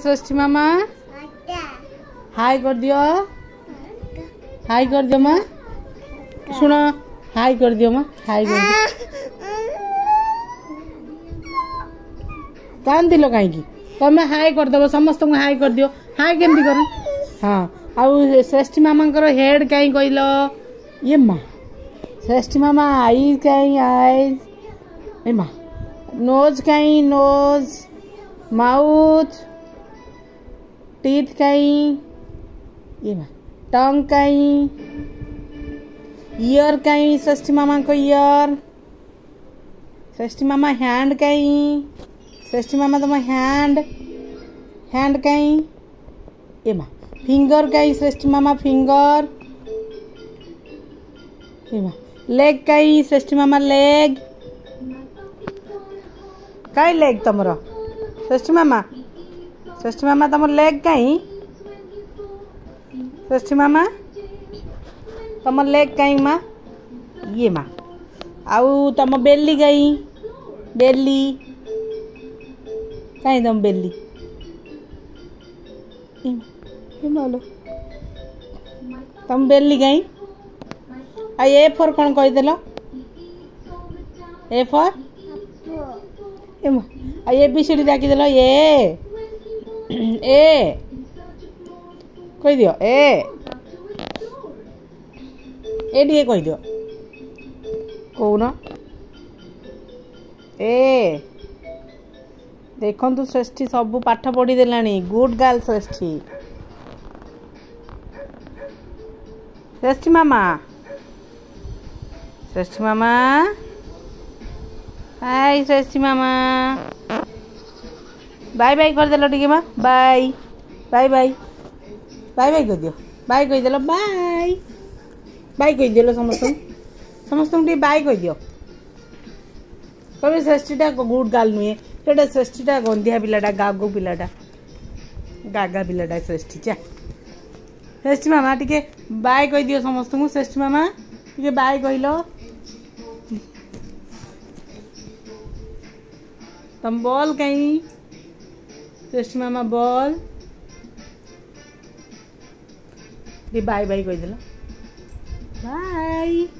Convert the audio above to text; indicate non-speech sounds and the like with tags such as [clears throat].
षष्ठी मामा हाय कर दियो हाय कर दियो माँ सुन हाय कर दियो माँ हाय कर कांदिल कहीं तुम हाय करदेव समस्त को हाय कर दियो हाय केमती कर हाँ आउ श्रेष्ठी मामा हेड कहीं कहल ये माँ श्रेष्ठी मामा आईज कहीं आईज ए माँ नोज कहीं nose mouth teeth kahin ima tongue kahin ear kahin षष्ठी मामा को ear षष्ठी मामा हैंड कहीं षष्ठी मामा तुम हैंड हैंड कहीं एमा फिंगर कहीं षष्ठी मामा फिंगर एमा लेग कहीं षष्ठी मामा लेग कहीं लेग तुमर षष्ठी मामा ଷଷ୍ଠୀ ମାମା ତମ ଲେଗ୍ କାହିଁ ଷଷ୍ଠୀ ମାମା ତମ ଲେଗ୍ କାହିଁ ମା ଇଏ ମା ଆଉ ତମ ବେଲି କାହିଁ ବେଲି କାହିଁ ତମ ବେଲି ତମ ବେଲି କାହିଁ ଆଉ ଏ ଫୋର୍ କ'ଣ କହିଦେଲ ଏ ଫୋର୍ ଏ ମା ଆଉ ଏ ବି ସିଡ଼ି ଡାକିଦେଲ ଏ এ [clears throat] কই দিও এ এ টিকে কই দিও কৌন এ দেখন্তু শ্রেষ্ঠী সবু পাঠ পড়িদেলানি গুড গার্ল শ্রেষ্ঠী শ্রেষ্ঠী মামা শ্রেষ্ঠী মামা হাই শ্রেষ্ঠী মামা बाय बाय गरिदेल टिके मा bye bye bye bye bye गरिदियो बाय गरिदेल बाय बाय गरिदेल समस्तଙ୍କୁ ସମସ୍ତଙ୍କୁ ଟିକେ ବାଏ କହିଦିଅ କହିବେ ଶ୍ରେଷ୍ଠୀଟା ଗୁଡ଼୍ ଗାର୍ଲ ନୁହେଁ ସେଇଟା ଶ୍ରେଷ୍ଠୀଟା ଗନ୍ଧିଆ ପିଲାଟା ଗାଗୁ ପିଲାଟା ଗାଗା ପିଲାଟା ଶ୍ରେଷ୍ଠୀ ଚା ଶ୍ରେଷ୍ଠୀ ମାମା ଟିକେ ବାଏ କହିଦିଅ ସମସ୍ତଙ୍କୁ ଶ୍ରେଷ୍ଠୀ ମାମା ଟିକେ ବାଏ କହିଲ ତମ ବଲ୍ କାହିଁ ରେଶମା ମା ବଲ୍ ଟିକେ ବାଇ ବାଇ କହିଦେଲ ବାଇ